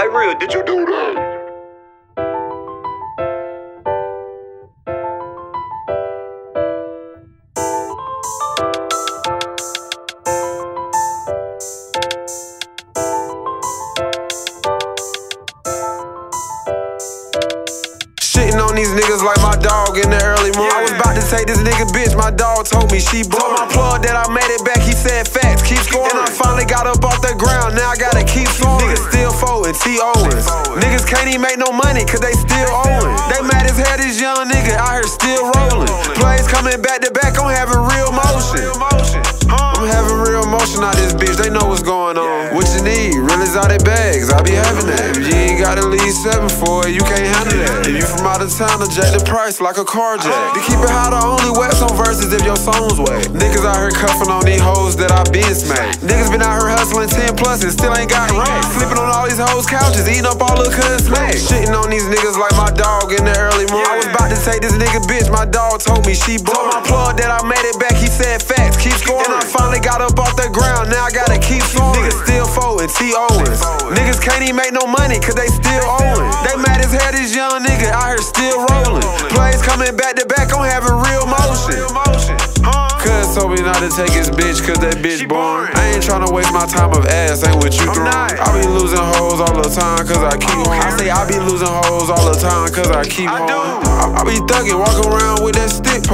Hey, real, did you do that? Shitting on these niggas like my dog in the early morning. I was about to take this nigga bitch, my dog told me she. Told my plug that I made it back, he said facts, keep scoring. And I finally got up off the still T. Owens. Niggas can't even make no money, cause they still owing. They mad as hell, this young nigga out here still rolling. Plays coming back to back, I'm having real motion. I'm having real motion out this bitch, they know what's going on. What you need, real exotic bags, I be having that. If you ain't gotta leave seven for it, you can't handle that. If you from out of town, jack the price like a car jack. Uh-huh. To keep it high, the only wet on verses if your songs wet. Niggas out here cuffing on these hoes that I been smacked. Niggas been out here hustling 10 plus and still ain't got racks. Sleeping on all these hoes' couches, eating up all the cuz smack. Shitting on these niggas like my dog in the early morning. I was about to take this nigga bitch, my dog told me she bored. Told my plug that I made it back, he said facts, keep scoring. And I finally got up off the ground, now I gotta keep scoring. Niggas still folding, T. Owens. Niggas can't even make no money, cause they still owing. They mad as hell, this young nigga out here still rolling. Plays coming back to back, I'm having real motion. Cuz told me not to take his bitch, cause that bitch boring. I ain't tryna waste my time of ass, ain't what you throwing. I be losing hoes all the time, cause I keep oh, home. I say I be losing hoes all the time, cause I keep home. I, I be thugging, walking around with that stick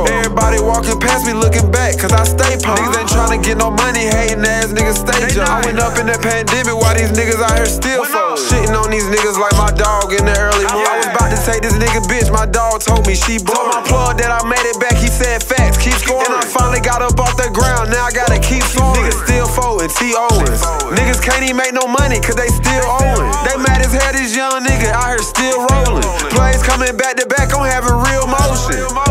get no money, hating ass niggas stay jump. I went up in that pandemic, why these niggas out here still fold? Shitting on these niggas like my dog in the early morning. I was about to take this nigga bitch, my dog told me she bored. Told my plug that I made it back, he said facts, keep scoring. And I finally got up off the ground, now I gotta keep scoring. Niggas still folding, T. Owens. Niggas can't even make no money, cause they still owing. They mad as hell, this young nigga out here still rolling. Plays coming back to back, I'm having real motion.